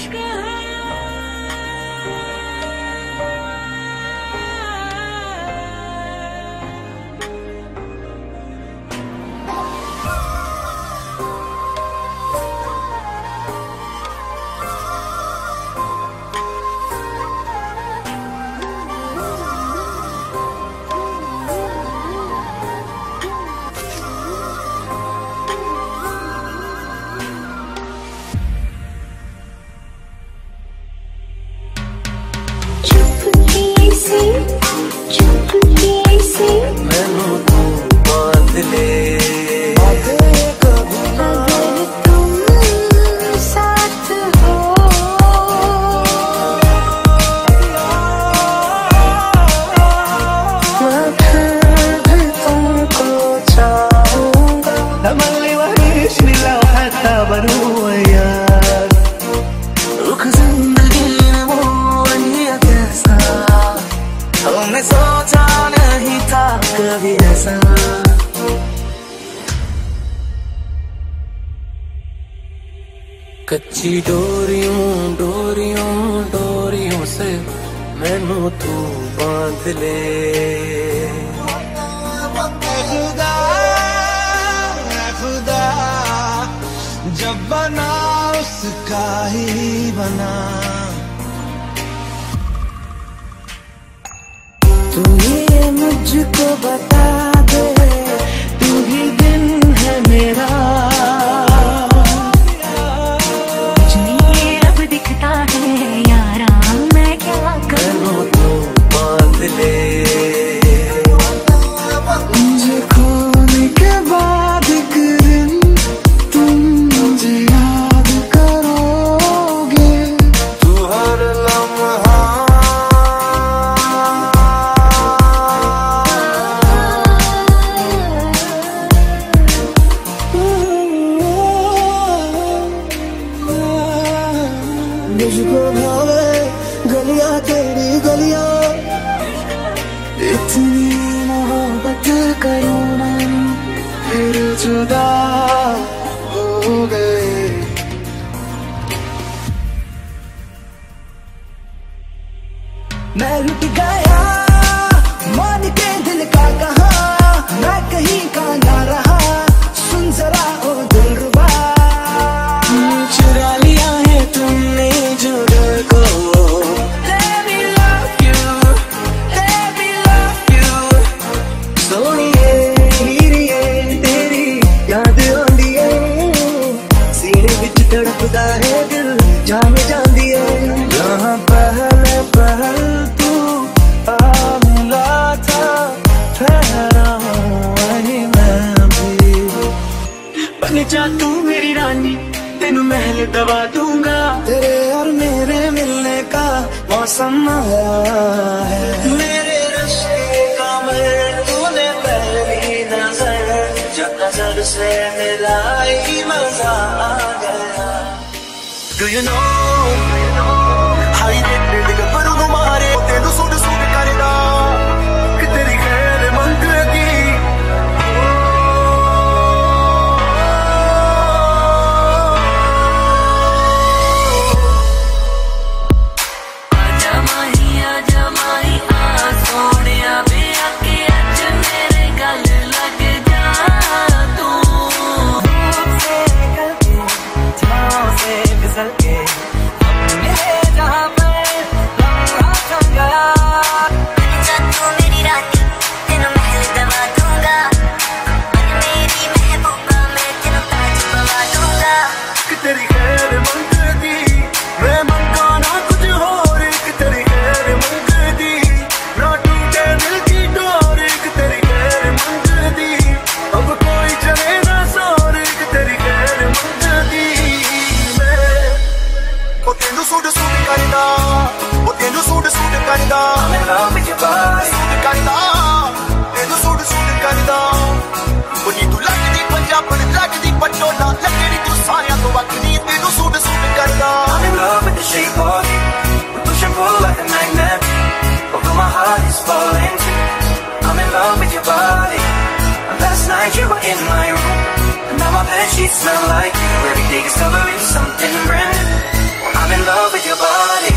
Krishna से चुपके से। मैनू तू बाँध कच्ची डोरियों डोरियों डोरियों से मैनू तू बाँध ले। खुदा खुदा जब बना उसका ही बना तू मुझको बता दो, तू ही दिन है मेरा। 又是何苦？से मिला मजा आ गया। Do you know Shape of you, We push and pull like a magnet Although my heart is falling I'm in love with your body Last night you were in my room And now my bedsheets smell like you Every day discovering something brand new I'm in love with your body.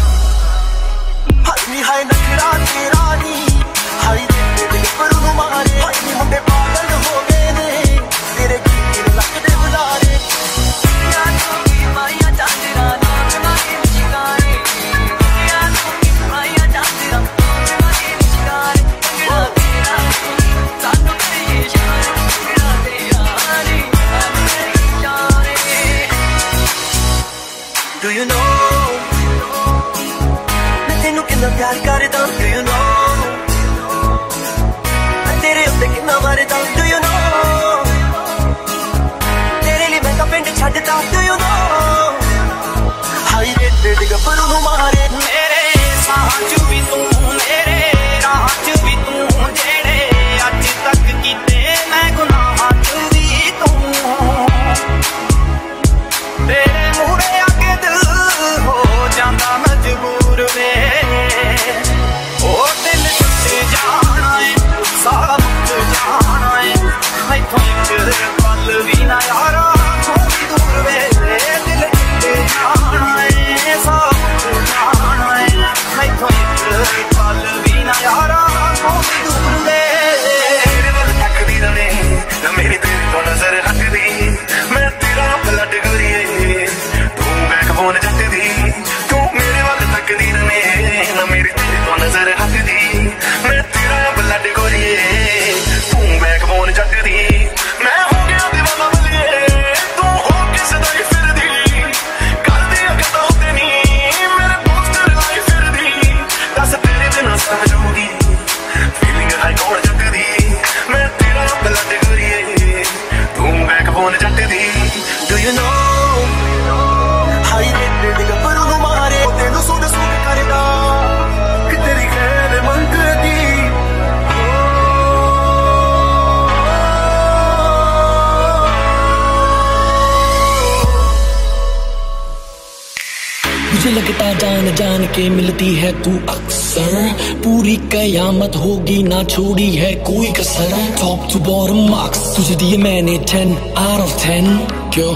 पिता जान जान के मिलती है तू अक्सर। पूरी कयामत होगी ना छोड़ी है कोई कसर। टॉप टू बॉटम मार्क्स तुझे दिए मैंने टेन आर ऑफ़ टेन क्यों?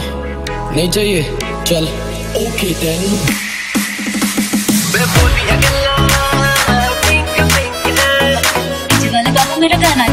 नहीं चाहिए? चल। ओके देन मेरा गाना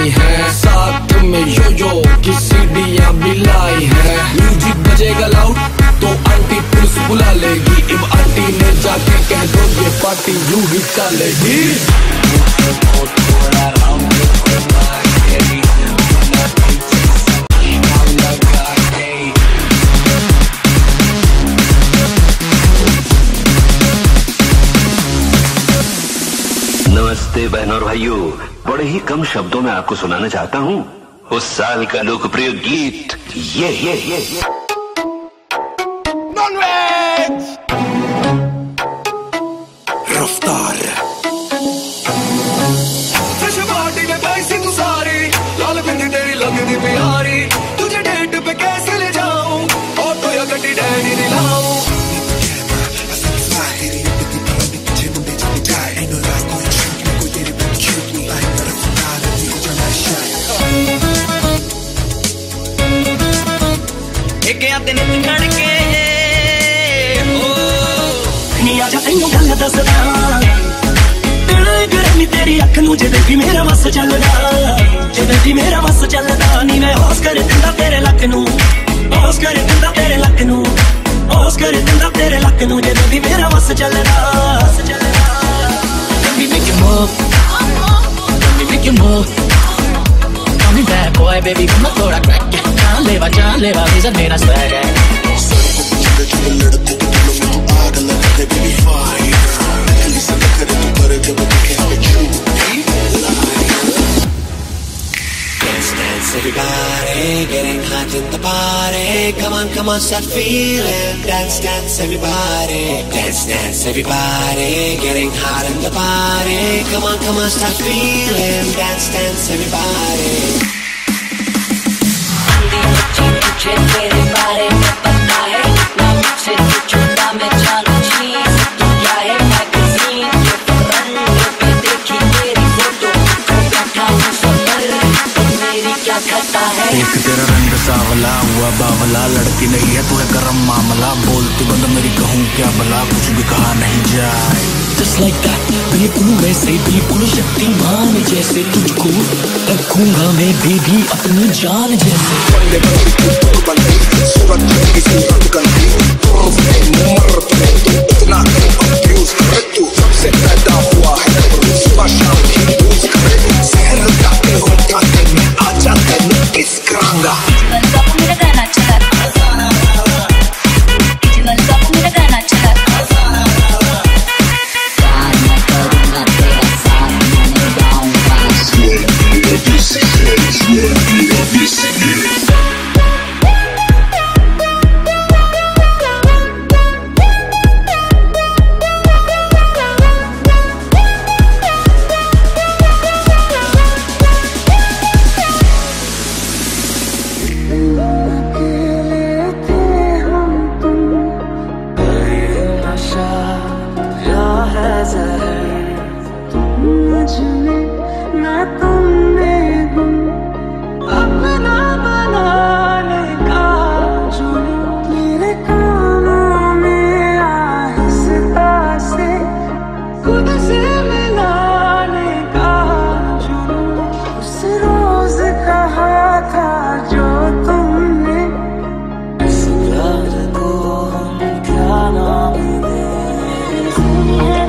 आई है। साथ में यो यो किसी सीढ़ियाँ भी है। म्यूज़िक बजेगा लाउड तो आंटी पुलिस बुला लेगी। इब आंटी ने जाके कह दो, ये पार्टी यू ही चलेगी। नमस्ते बहन और भाइयों। बड़े ही कम शब्दों में आपको सुनाना चाहता हूँ उस साल का लोकप्रिय गीत ये ये ये, ये। ਤੈਨੂੰ ਗੱਲ ਦੱਸਦਾ ਦਿਲ ਗਰਮੀ ਤੇਰੀ ਅੱਖ ਨੂੰ ਜਦ ਵੀ ਮੇਰਾ ਵਸ ਚੱਲਦਾ ਜਦ ਵੀ ਮੇਰਾ ਵਸ ਚੱਲਦਾ ਨਹੀਂ ਮੈਂ ਹੋਸ ਕਰ ਦਿੰਦਾ ਤੇਰੇ ਲੱਕ ਨੂੰ ਹੋਸ ਕਰ ਦਿੰਦਾ ਤੇਰੇ ਲੱਕ ਨੂੰ ਹੋਸ ਕਰ ਦਿੰਦਾ ਤੇਰੇ ਲੱਕ ਨੂੰ ਜਦ ਵੀ ਮੇਰਾ ਵਸ ਚੱਲਦਾ ਵਸ ਚੱਲਦਾ Let me make you move Let me make you move me bad boy, baby, come on, throw that crack. Can't live, I can't live, I'm a swag. everybody, getting hot in the party. Come on, come on, start feeling. Dance, dance, everybody. Dance, dance, everybody, getting hot in the party. Come on, come on, start feeling. Dance, dance, everybody. Everybody. ना मुझसे तू छुपा है एक तेरा रंग सावला हुआ बावला लड़की नहीं है तू है गरम मामला। बोलती बंद मेरी कहूँ क्या भला कुछ भी कहा नहीं जाए। Just like that, बिल्कुल वैसे बिल्कुल शक्तिमान जैसे तुझको रखूँगा मैं भी अपनी जान जैसे। इजवल बाबू Yeah.